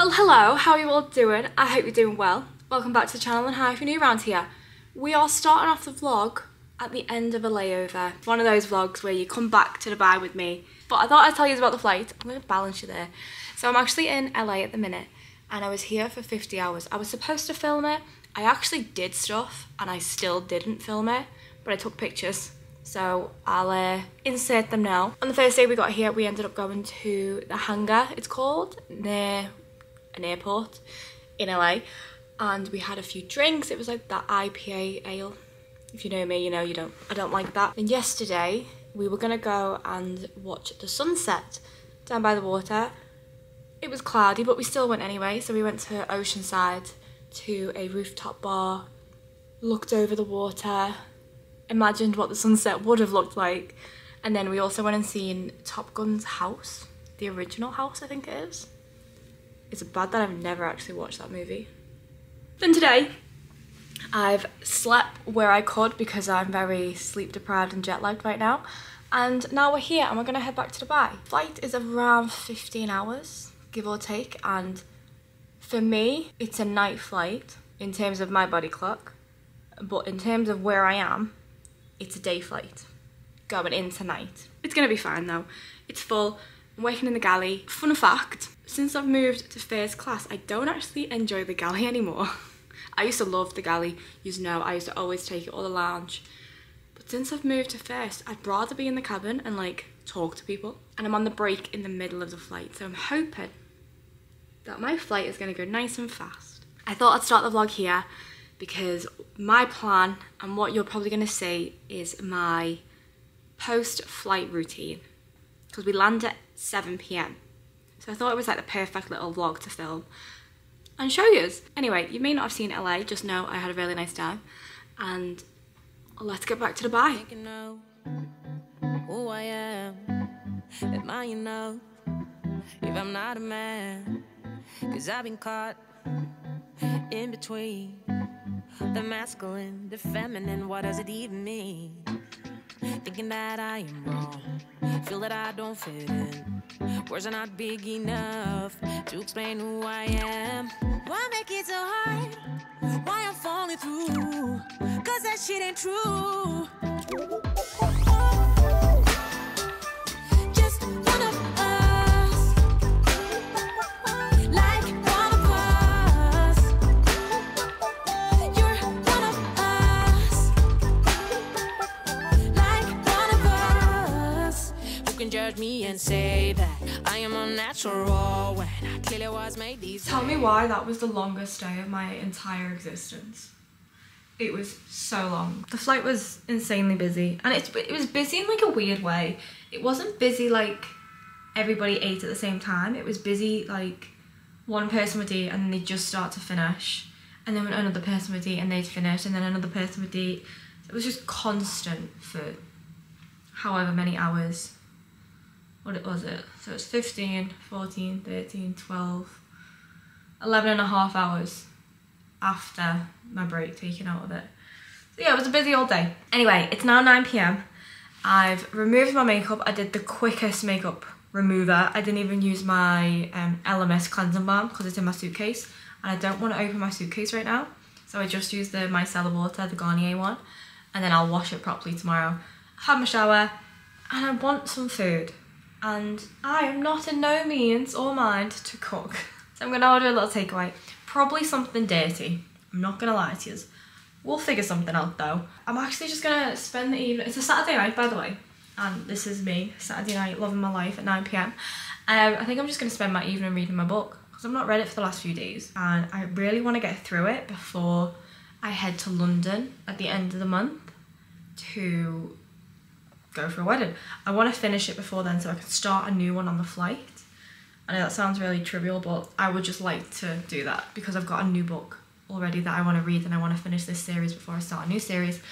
Well, hello, how are you all doing? I hope you're doing well. Welcome back to the channel and hi if you're new around here. We are starting off the vlog at the end of a layover. One of those vlogs where you come back to Dubai with me. But I thought I'd tell you about the flight. I'm going to balance you there. So I'm actually in LA at the minute and I was here for 50 hours. I was supposed to film it. I actually did stuff and I still didn't film it, but I took pictures. So I'll uh, insert them now. On the first day we got here, we ended up going to the hangar, it's called, near airport in LA. And we had a few drinks. It was like that IPA ale. If you know me, you know you don't. I don't like that. And yesterday, we were gonna go and watch the sunset down by the water. It was cloudy, but we still went anyway. So we went to Oceanside to a rooftop bar, looked over the water, imagined what the sunset would have looked like. And then we also went and seen Top Gun's house, the original house, I think it is. It's bad that I've never actually watched that movie. Then today, I've slept where I could because I'm very sleep deprived and jet lagged right now. And now we're here and we're gonna head back to Dubai. Flight is around 15 hours, give or take. And for me, it's a night flight in terms of my body clock. But in terms of where I am, it's a day flight going in tonight. It's gonna be fine though. It's full. I'm working in the galley. Fun fact, since I've moved to first class, I don't actually enjoy the galley anymore. I used to love the galley, you know, I used to always take it or the lounge. But since I've moved to first, I'd rather be in the cabin and like talk to people. And I'm on the break in the middle of the flight, so I'm hoping that my flight is gonna go nice and fast. I thought I'd start the vlog here because my plan and what you're probably gonna see is my post-flight routine. Because we land at 7 p.m. So I thought it was like the perfect little vlog to film and show you. Anyway, you may not have seen LA, just know I had a really nice time. And let's get back to Dubai. Who I am, am I enough? If I'm not a man, cause I've been caught in between the masculine, the feminine, what does it even mean? Thinking that I am wrong, feel that I don't fit in. Words are not big enough to explain who I am. Why make it so hard? Why I'm falling through? Cause that shit ain't true. When I clearly was made these Tell me why that was the longest day of my entire existence. It was so long. The flight was insanely busy and it, it was busy in like a weird way. It wasn't busy like everybody ate at the same time. It was busy like one person would eat and then they'd just start to finish and then another person would eat and they'd finish and then another person would eat. It was just constant for however many hours what was it? So it's 15, 14, 13, 12, 11 and a half hours after my break taken out of it. So yeah, it was a busy old day. Anyway, it's now 9 p.m. I've removed my makeup. I did the quickest makeup remover. I didn't even use my um, Elemis cleansing balm because it's in my suitcase. And I don't want to open my suitcase right now. So I just used the micellar water, the Garnier one. And then I'll wash it properly tomorrow. Have my shower. And I want some food and I am not in no means or mind to cook. So I'm gonna order a little takeaway. Probably something dirty. I'm not gonna lie to you. We'll figure something out though. I'm actually just gonna spend the evening, it's a Saturday night by the way, and this is me, Saturday night, loving my life at 9pm. Um, I think I'm just gonna spend my evening reading my book because I've not read it for the last few days and I really wanna get through it before I head to London at the end of the month to go for a wedding. I want to finish it before then so I can start a new one on the flight. I know that sounds really trivial, but I would just like to do that because I've got a new book already that I want to read and I want to finish this series before I start a new series.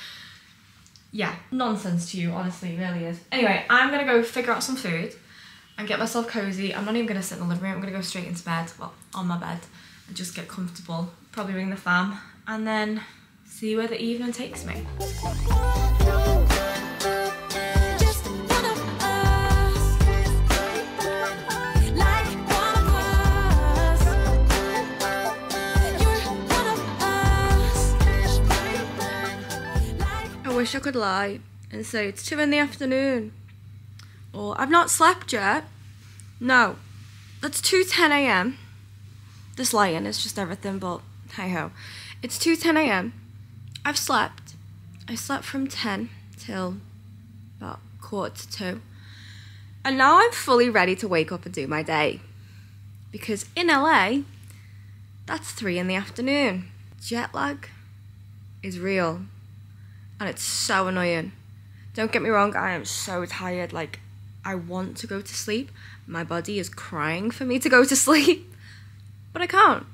Yeah, nonsense to you, honestly, really is. Anyway, I'm going to go figure out some food and get myself cozy. I'm not even going to sit in the living room, I'm going to go straight into bed, well, on my bed, and just get comfortable. Probably ring the fam and then see where the evening takes me. Wish I could lie and say it's 2 in the afternoon. Or I've not slept yet. No. It's 2.10 a.m. This lying is just everything but hey ho. It's 2.10 a.m. I've slept. I slept from 10 till about quarter to 2. And now I'm fully ready to wake up and do my day. Because in LA, that's 3 in the afternoon. Jet lag is real. And it's so annoying. Don't get me wrong, I am so tired. Like, I want to go to sleep. My body is crying for me to go to sleep. But I can't.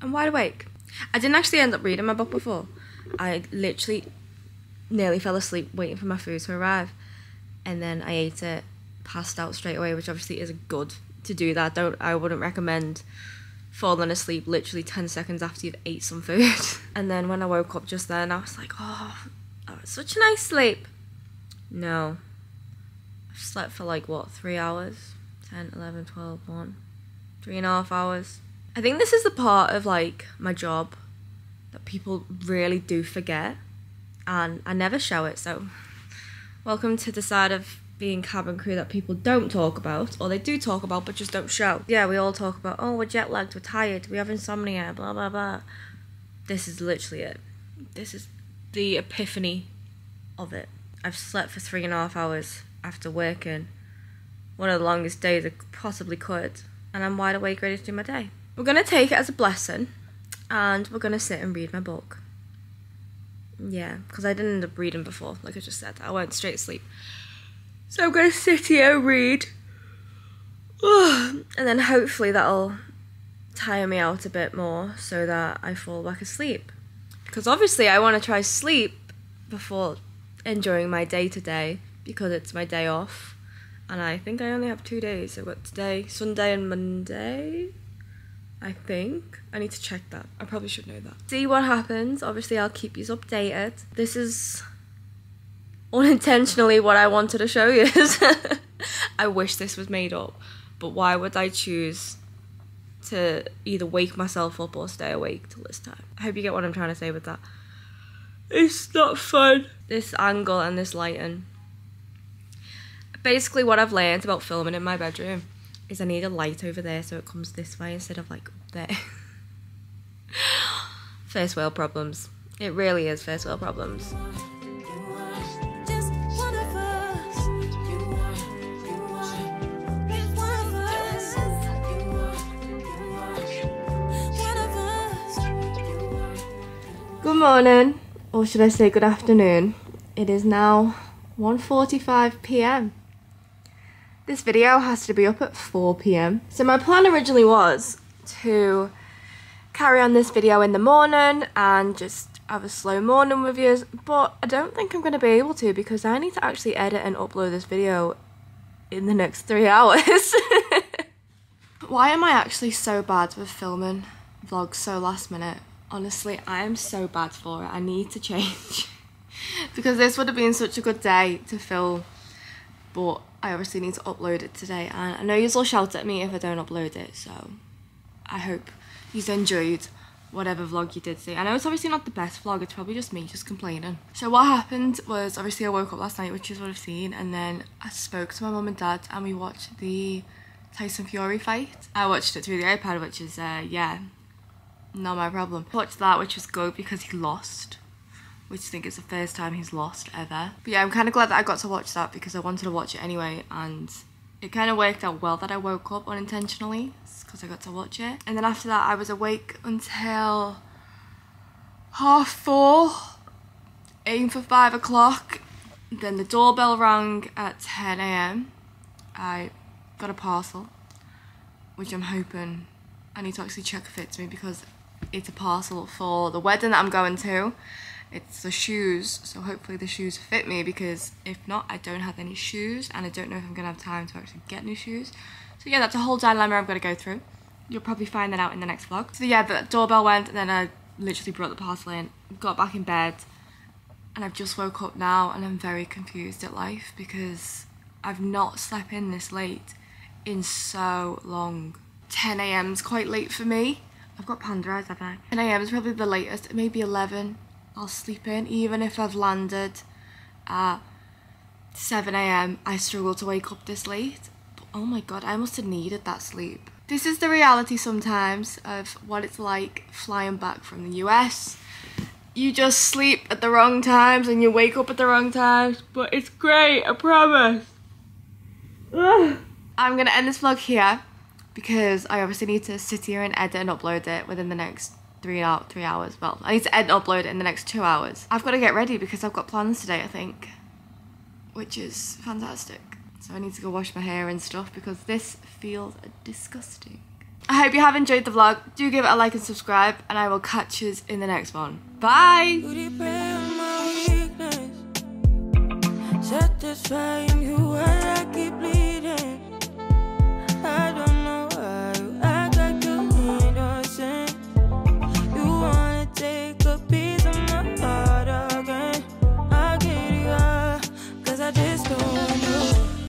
I'm wide awake. I didn't actually end up reading my book before. I literally nearly fell asleep waiting for my food to arrive. And then I ate it, passed out straight away, which obviously isn't good to do that. Don't I wouldn't recommend falling asleep literally 10 seconds after you've ate some food. and then when I woke up just then, I was like, oh, such a nice sleep. No. I've slept for like, what, three hours? 10, 11, 12, 1, three and a half hours. I think this is the part of like my job that people really do forget, and I never show it. So, welcome to the side of being cabin crew that people don't talk about, or they do talk about but just don't show. Yeah, we all talk about, oh, we're jet lagged, we're tired, we have insomnia, blah blah blah. This is literally it. This is the epiphany of it. I've slept for three and a half hours after working one of the longest days I possibly could, and I'm wide awake ready to do my day. We're going to take it as a blessing and we're going to sit and read my book. Yeah, because I didn't end up reading before, like I just said. I went straight to sleep. So I'm going to sit here and read. and then hopefully that'll tire me out a bit more so that I fall back asleep. Because obviously I want to try sleep before enjoying my day today because it's my day off. And I think I only have two days. I've got today, Sunday and Monday. I think. I need to check that. I probably should know that. See what happens. Obviously, I'll keep you updated. This is unintentionally what I wanted to show you. I wish this was made up, but why would I choose to either wake myself up or stay awake till this time? I hope you get what I'm trying to say with that. It's not fun. This angle and this lighting. Basically, what I've learned about filming in my bedroom is I need a light over there so it comes this way instead of like up there. first world problems. It really is first world problems. Good morning, or should I say good afternoon. It is now 1.45 p.m. This video has to be up at 4 p.m. So my plan originally was to carry on this video in the morning and just have a slow morning with you, but I don't think I'm going to be able to because I need to actually edit and upload this video in the next three hours. Why am I actually so bad with filming vlogs so last minute? Honestly, I am so bad for it. I need to change. because this would have been such a good day to film, but I obviously need to upload it today and I know you'll all shout at me if I don't upload it so I hope you've enjoyed whatever vlog you did see. I know it's obviously not the best vlog, it's probably just me just complaining. So what happened was obviously I woke up last night which is what I've seen and then I spoke to my mum and dad and we watched the Tyson Fury fight. I watched it through the iPad which is uh, yeah not my problem. watched that which was good because he lost which I think is the first time he's lost ever. But yeah, I'm kind of glad that I got to watch that because I wanted to watch it anyway and it kind of worked out well that I woke up unintentionally because I got to watch it. And then after that I was awake until half four, aim for five o'clock. Then the doorbell rang at 10 a.m. I got a parcel, which I'm hoping I need to actually check if it's me because it's a parcel for the wedding that I'm going to. It's the shoes so hopefully the shoes fit me because if not I don't have any shoes and I don't know if I'm gonna have time to actually get new shoes. So yeah that's a whole dilemma I'm gonna go through. You'll probably find that out in the next vlog. So yeah the doorbell went and then I literally brought the parcel in got back in bed and I've just woke up now and I'm very confused at life because I've not slept in this late in so long. 10 a.m. is quite late for me I've got panda eyes haven't I 10 a.m. is probably the latest maybe 11 I'll sleep in even if I've landed at 7 a.m. I struggle to wake up this late. But oh my god, I must have needed that sleep. This is the reality sometimes of what it's like flying back from the US. You just sleep at the wrong times and you wake up at the wrong times, but it's great, I promise. Ugh. I'm gonna end this vlog here because I obviously need to sit here and edit and upload it within the next three out three hours. Well, I need to edit and upload it in the next two hours. I've got to get ready because I've got plans today, I think, which is fantastic. So I need to go wash my hair and stuff because this feels disgusting. I hope you have enjoyed the vlog. Do give it a like and subscribe and I will catch you in the next one. Bye!